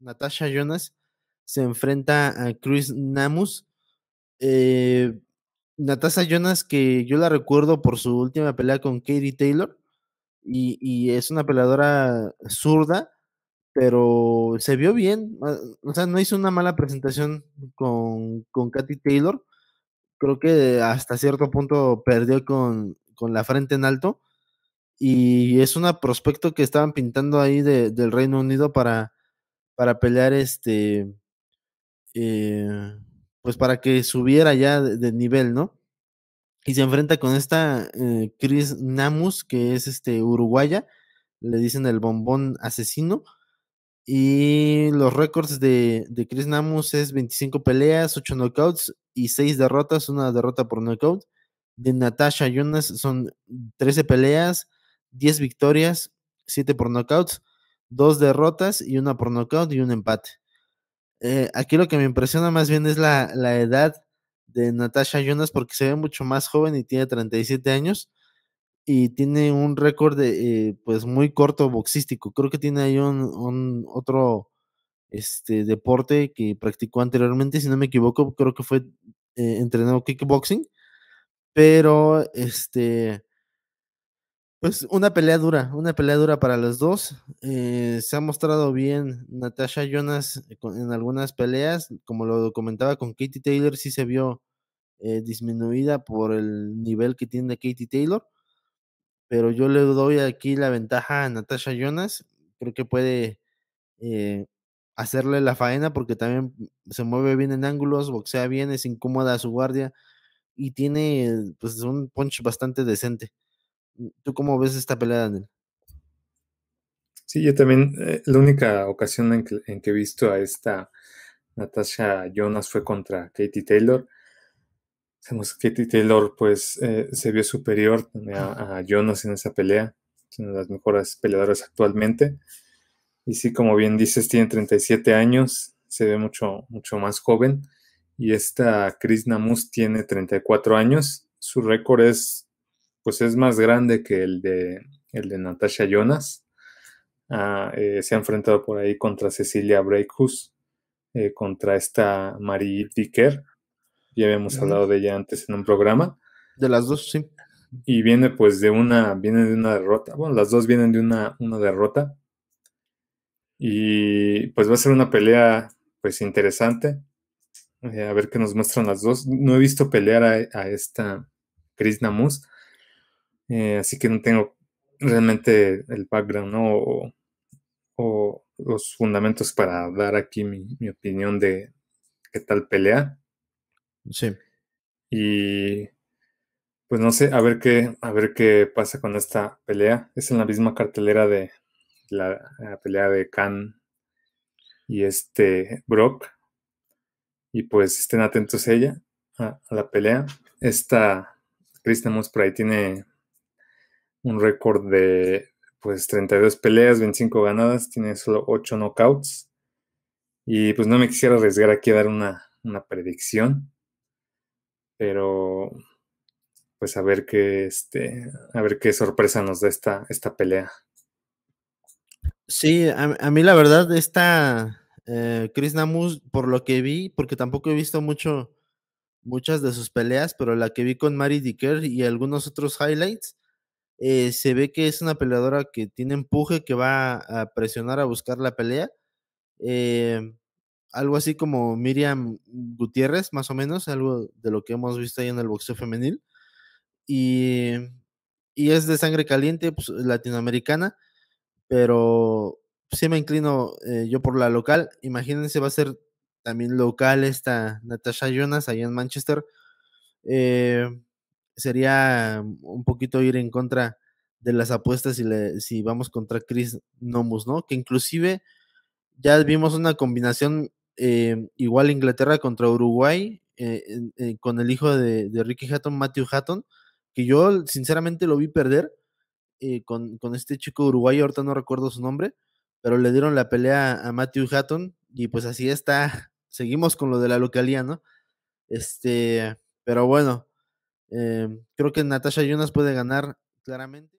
Natasha Jonas se enfrenta a Chris Namus. Eh, Natasha Jonas, que yo la recuerdo por su última pelea con Katie Taylor, y, es una peleadora zurda, pero se vio bien, ah, o sea, no hizo una mala presentación con, con Katie Taylor, creo que hasta cierto punto perdió con, con la frente en alto, y es una prospecto que estaban pintando ahí del Reino Unido para, para pelear este, eh, pues para que subiera ya de, nivel, ¿no? Y se enfrenta con esta eh, Chris Namus, que es este uruguaya, le dicen el bombón asesino. Y los récords de, de Chris Namus es 25 peleas, 8 knockouts y 6 derrotas, una derrota por knockout. De Natasha Jonas son 13 peleas, 10 victorias, 7 por knockouts, 2 derrotas y una por knockout y un empate. Eh, aquí lo que me impresiona más bien es la, edad de Natasha Jonas porque se ve mucho más joven y tiene 37 años y tiene un récord de, eh, pues muy corto boxístico. Creo que tiene ahí un, otro este, deporte que practicó anteriormente, si no me equivoco, creo que fue eh, entrenado kickboxing, pero este pues una pelea dura, una pelea dura para los dos. Eh, se ha mostrado bien Natasha Jonas en algunas peleas, como lo comentaba con Katie Taylor, sí se vio eh, disminuida por el nivel que tiene Katie Taylor, pero yo le doy aquí la ventaja a Natasha Jonas, creo que puede eh, hacerle la faena porque también se mueve bien en ángulos, boxea bien, es incómoda a su guardia y tiene pues un punch bastante decente. ¿Tú cómo ves esta pelea, Daniel? Sí, yo también, eh, la única ocasión en que, he visto a esta Natasha Jonas fue contra Katie Taylor. Sabemos que Katie Taylor pues eh, se vio superior a, Jonas en esa pelea, es una de las mejores peleadoras actualmente. Y sí, como bien dices, tiene 37 años, se ve mucho, mucho más joven. Y esta Chris Namus tiene 34 años. Su récord es pues es más grande que el de, el de Natasha Jonas. Ah, eh, se ha enfrentado por ahí contra Cecilia Breakhus, eh, contra esta Marie Dicker. Ya habíamos hablado de ella antes en un programa. De las dos, sí. Y viene pues de una, viene de una derrota. Bueno, las dos vienen de una, una derrota. Y pues va a ser una pelea pues interesante. Eh, a ver qué nos muestran las dos. No he visto pelear a, a esta Chris Namus. Eh, así que no tengo realmente el background o, los fundamentos para dar aquí mi, opinión de qué tal pelea. Sí. Y pues no sé, a ver qué, a ver qué pasa con esta pelea. Es en la misma cartelera de la, pelea de Khan y este Brock. Y pues estén atentos a ella, a, la pelea. Esta Kristen ahí tiene un récord de pues 32 peleas, 25 ganadas, tiene solo 8 knockouts. Y pues no me quisiera arriesgar aquí a dar una, predicción, pero pues a ver qué este, a ver qué sorpresa nos da esta, esta pelea. Sí, a, mí la verdad, esta eh, Chris Namus, por lo que vi, porque tampoco he visto mucho, muchas de sus peleas, pero la que vi con Mari Dicker y algunos otros highlights, eh, se ve que es una peleadora que tiene empuje, que va a presionar a buscar la pelea. Eh, algo así como Miriam Gutiérrez, más o menos, algo de lo que hemos visto ahí en el boxeo femenil. Y, es de sangre caliente, pues, latinoamericana, pero sí me inclino eh, yo por la local. Imagínense, va a ser también local esta Natasha Jonas allá en Manchester. Eh, sería un poquito ir en contra de las apuestas si, le, si vamos contra Chris Nomus, ¿no? Que inclusive ya vimos una combinación eh, igual Inglaterra contra Uruguay eh, eh, con el hijo de, Ricky Hatton, Matthew Hatton, que yo sinceramente lo vi perder con, con, este chico uruguayo, ahorita no recuerdo su nombre, pero le dieron la pelea a Matthew Hatton y pues así está, seguimos con lo de la localía, ¿no? Este, pero bueno, Em, creo que Natasha Jonas puede ganar claramente.